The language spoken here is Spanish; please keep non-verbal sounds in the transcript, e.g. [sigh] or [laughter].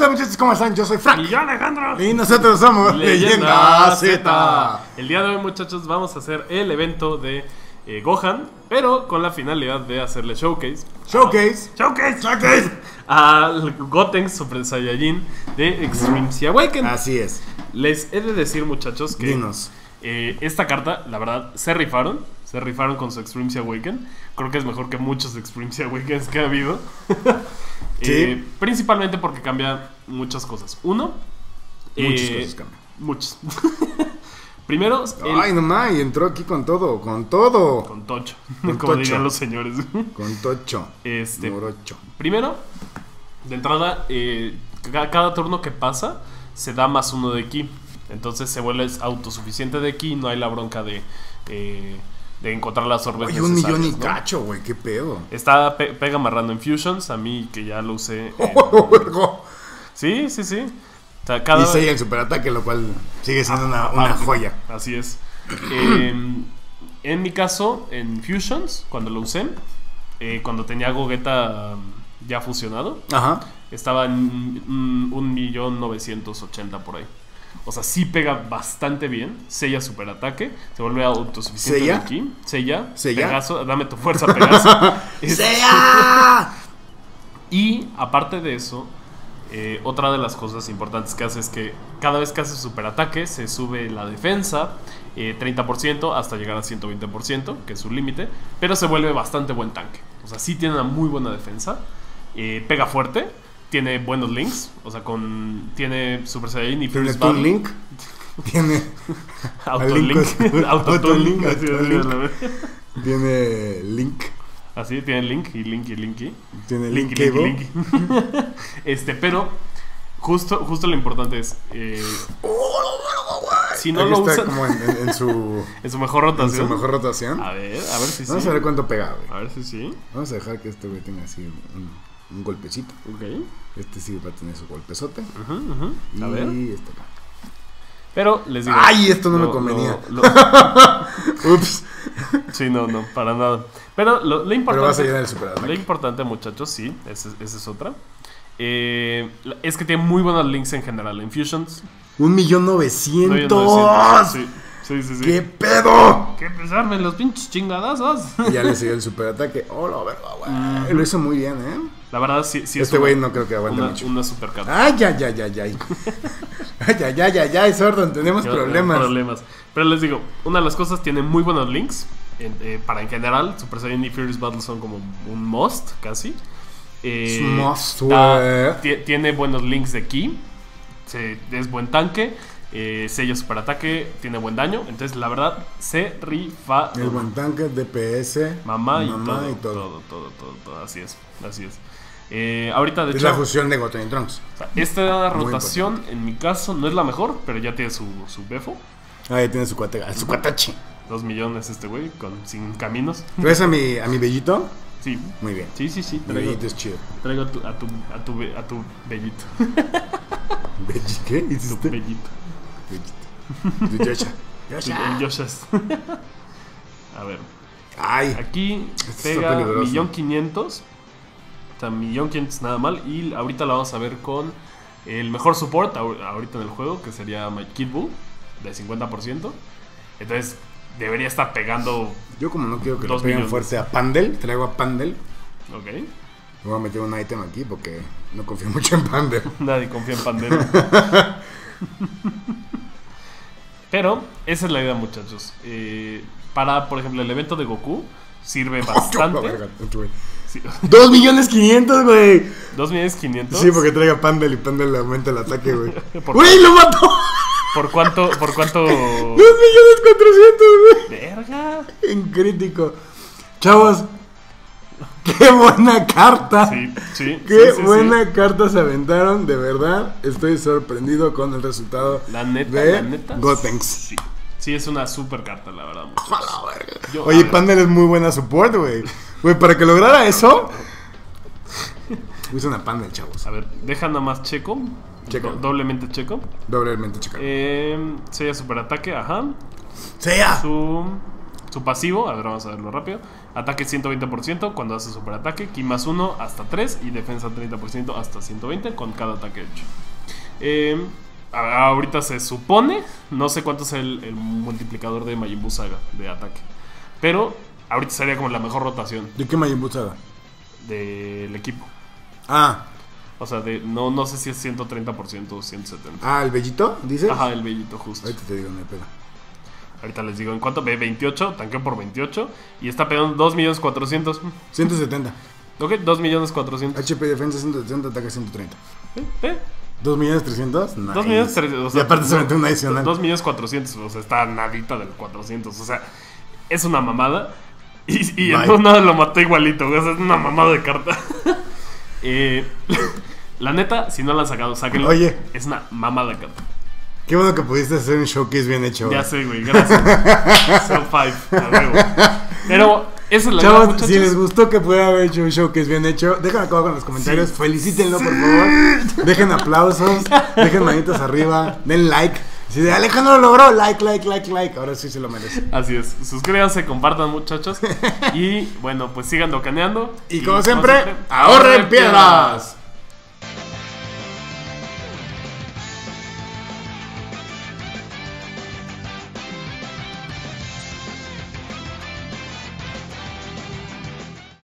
tal muchachos? ¿Cómo están? Yo soy Frank. Y yo, Alejandro. Y nosotros somos Leyenda Z. El día de hoy, muchachos, vamos a hacer el evento de eh, Gohan, pero con la finalidad de hacerle showcase. Showcase. Showcase. Showcase. [laughs] Al Gotenks Super Saiyajin de Extreme Sea Awaken. Así es. Les he de decir, muchachos, que Dinos. eh, esta carta, la verdad, se rifaron. Se rifaron con su Extreme Sea Awaken. Creo que es mejor que muchos Extreme Sea Awakens que ha habido. [laughs] Sí. Eh, principalmente porque cambia muchas cosas. Uno, Muchas eh, cosas cambian. Muchas. [laughs] Primero, el- Ay, no más, y entró aquí con todo, con todo. con Tocho, Con [laughs] como tocho. dirían los señores. [laughs] Con tocho. Este, Morocho. primero, de entrada, eh, ca- cada turno que pasa se da más uno de ki. Entonces se vuelve autosuficiente de ki. No hay la bronca de, eh, de encontrar las orbes Oye, un millón y cacho, güey, qué pedo. Está pe- pega amarrando en Fusions. A mí que ya lo usé. [laughs] en- Vergo. Sí, sí, sí. O sea, cada... Y el superataque, lo cual sigue siendo una, una Ah, joya. Así es. Eh, [clears throat] en mi caso, en Fusions, cuando lo usé, eh, cuando tenía Gogeta um, ya fusionado, Ajá. estaba en mm, un millón novecientos ochenta por ahí. O sea, sí pega bastante bien. Sella superataque. Se vuelve autosuficiente ¿Sella? aquí. Sella. ¿Sella? Pegaso. Dame tu fuerza, Pegaso. [laughs] [laughs] ¡Sella! [laughs] y aparte de eso, eh, otra de las cosas importantes que hace es que cada vez que hace superataque se sube la defensa eh, 30% hasta llegar a 120%, que es su límite, pero se vuelve bastante buen tanque. O sea, sí tiene una muy buena defensa, eh, pega fuerte, tiene buenos links, o sea, con tiene Super Saiyan y Tiene Toon. Link. [laughs] Tiene, Autolink. Autolink. [laughs] Tiene Link. Así, tiene link y link y linky. Tiene Link linky, linky. [laughs] este, pero justo, justo lo importante es. eh, si no Aquí lo está usan como en, en- en su, en su mejor en rotación. su mejor rotación. A ver, a ver si sí. Vamos a ver cuánto pega, güey. A ver si sí. Vamos a dejar que este güey tenga así un, un golpecito. Ok. Este sí va a tener su golpezote. Ujú, ujú. Y A ver. este acá. Pero les digo. ¡Ay! Esto no me convenía. lo- lo- [laughs] Ups. sí, no, no, para nada. Pero lo, lo importante. Pero vas a el superataque. Lo importante, muchachos, sí, esa es otra. Eh, es que tiene muy buenos links en general. En Fusions. ¡Un millón novecientos! 900. Sí, sí, sí. sí. ¡Qué pedo! ¿Qué pesarme los pinches chingadazos? [laughs] Y ya le siguió el superataque. ¡Oh, la verga, güey! Lo hizo muy bien, ¿eh? La verdad, sí, sí es Este güey no creo que aguante una, mucho. una super carta. ¡Ay, ay, ay, ay, ay! ¡Ay, ay, ay, ay, ay! Sordon, tenemos Yo- problemas. problemas. Pero les digo, una de las cosas tiene muy buenos links. en- eh, para en general, Super Saiyan y Furious Battle son como un must, casi. Eh, Es must, da- tiene buenos links de ki. se- es buen tanque. Eh, sella super ataque. Tiene buen daño. Entonces, la verdad, se rifa. El buen tanque, DPS, Mamá, y, mamá todo, y todo. todo, todo, todo, todo. Así es. Así es. Eh, ahorita, de Es hecho, la fusión de Goten Trunks. o sea, esta rotación, en mi caso, no es la mejor, pero ya tiene su, su befo. Ahí tiene su, cuate, su cuatachi. Dos millones este güey, con, sin caminos. ¿Traes a mi, a mi bellito? Sí, Muy bien. sí, sí, sí. Mi Traigo, bellito es chido. traigo a, tu, a, tu, a, tu, a tu bellito. [laughs] ¿Belli qué? ¿Hiciste? Bellito. Bellito. De Yosha. El Yoshas. a ver, Ay, aquí pega millón quinientos. O sea, millón quinientos nada mal. Y ahorita la vamos a ver con el mejor support ahor- ahorita en el juego, que sería My Kid Buu, de 50%. Entonces, debería estar pegando. yo como no quiero que le Dos peguen millones. fuerte a Pandel, traigo a Pandel. Ok. Me voy a meter un item aquí porque no confío [laughs] mucho en Pandel. Nadie confía en Pandera. [laughs] Pero esa es la idea, muchachos. Eh, para, por ejemplo, el evento de Goku sirve [laughs] bastante. Sí, ¡Dos millones quinientos, güey! 2 millones 500. Sí, porque traiga Pandel y Pandel le aumenta el ataque, güey. ¿Por, ¡Güey, lo mató! ¿Por cuánto? ¿Por cuánto? ¡Dos millones cuatrocientos, güey! Verga. En crítico. Chavos, [laughs] qué buena carta. Sí, sí. Qué sí, sí, buena sí. carta se aventaron, de verdad. Estoy sorprendido con el resultado La neta, de la neta. Gotenks. Sí. Sí, es una super carta, la verdad. Yo- a Oye. Pandel es muy buena support, güey. Güey, para que lograra eso. [laughs] Hizo una Pandel, chavos. A ver, deja nada más checo. Checo. Do- Doblemente checo. Doblemente checa. Eh, sella super ataque, ajá. ¡Sea! Su Su pasivo, a ver, vamos a verlo rápido. Ataque 120% cuando hace superataque. Ki más 1 hasta 3 y defensa 30% hasta 120 con cada ataque hecho. Eh, a- ahorita se supone, no sé cuánto es el, el multiplicador de Majin Buu Saga de ataque. Pero ahorita sería como la mejor rotación ¿De qué Majin Buu Saga? del equipo. Ah, O sea, de, no, no sé si es 130% o 170%. ah, el bellito, dices. Ajá, el bellito justo. Ahorita te digo, hay pedo. Ahorita les digo en cuánto ve 28, tanqueó por 28 y está pegando 2.400.000. 170. Ok, 2.400.000. HP defensa 170, ataque 130. ¿Eh? ¿Eh? 2 millones 300. Nice. 2 millones tres- o sea, y aparte se mete un adicional. 2 millones 400, o sea, está nadita del 400. O sea, es una mamada. Y, y Bye. uno lo mató igualito, o sea, es una mamada de carta. [laughs] Eh, [laughs] la neta, si no la han sacado, sáquenlo. Oye. Es una mamada de carta. Qué bueno que pudiste hacer un showcase bien hecho. Ya sé, güey, gracias. [laughs] Cell 5, a. Pero esa es la verdad, Chavos, muchachos. si les gustó que pudiera haber hecho un showcase bien hecho, dejen acá abajo en los comentarios. Sí. Felicítenlo, por favor. Dejen aplausos, dejen manitas arriba, den like. Si de Alejandro lo logró, like, like, like, like. Ahora sí se lo merece. Así es. Suscríbanse, compartan, muchachos. [laughs] Y bueno, pues sigan docaneando. Y como siempre, ahorren piedras.